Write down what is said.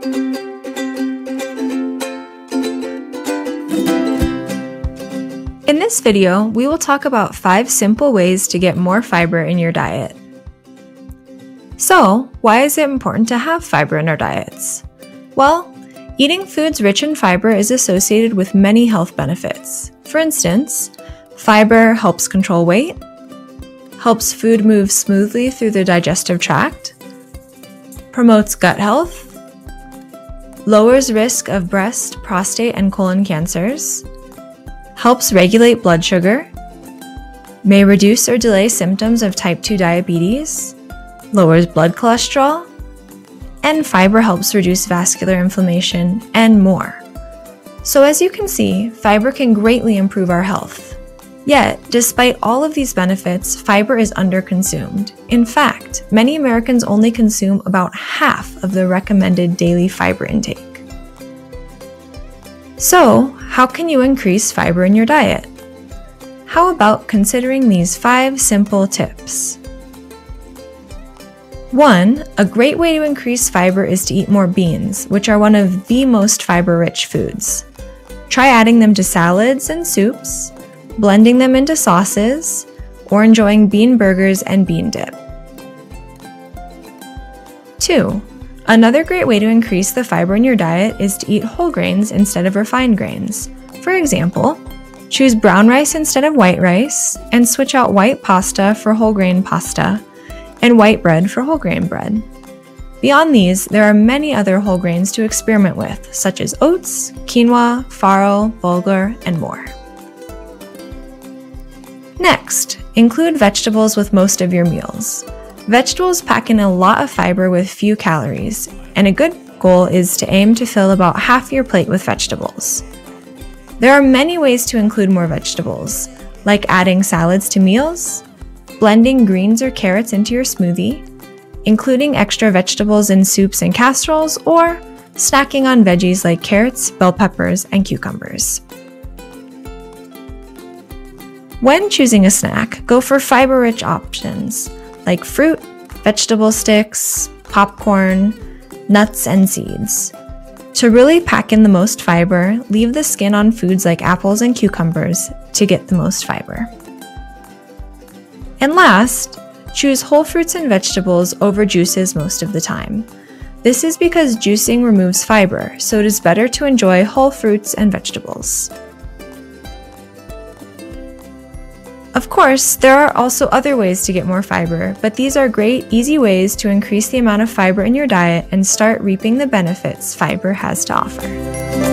In this video, we will talk about 5 simple ways to get more fiber in your diet. So, why is it important to have fiber in our diets? Well, eating foods rich in fiber is associated with many health benefits. For instance, fiber helps control weight, helps food move smoothly through the digestive tract, promotes gut health, lowers risk of breast, prostate, and colon cancers, helps regulate blood sugar, may reduce or delay symptoms of type 2 diabetes, lowers blood cholesterol, and fiber helps reduce vascular inflammation, and more. So, as you can see, fiber can greatly improve our health. Yet, despite all of these benefits, fiber is underconsumed. In fact, many Americans only consume about half of the recommended daily fiber intake. So, how can you increase fiber in your diet? How about considering these five simple tips? 1. A great way to increase fiber is to eat more beans, which are one of the most fiber rich foods. Try adding them to salads and soups, blending them into sauces, or enjoying bean burgers and bean dip. 2. Another great way to increase the fiber in your diet is to eat whole grains instead of refined grains. For example, choose brown rice instead of white rice, and switch out white pasta for whole grain pasta, and white bread for whole grain bread. Beyond these, there are many other whole grains to experiment with, such as oats, quinoa, farro, bulgur, and more. Next, include vegetables with most of your meals. Vegetables pack in a lot of fiber with few calories, and a good goal is to aim to fill about half your plate with vegetables. There are many ways to include more vegetables, like adding salads to meals, blending greens or carrots into your smoothie, including extra vegetables in soups and casseroles, or snacking on veggies like carrots, bell peppers, and cucumbers. When choosing a snack, go for fiber rich options like fruit, vegetable sticks, popcorn, nuts, and seeds. To really pack in the most fiber, leave the skin on foods like apples and cucumbers to get the most fiber. And last, choose whole fruits and vegetables over juices most of the time. This is because juicing removes fiber, so it is better to enjoy whole fruits and vegetables. Of course, there are also other ways to get more fiber, but these are great, easy ways to increase the amount of fiber in your diet and start reaping the benefits fiber has to offer.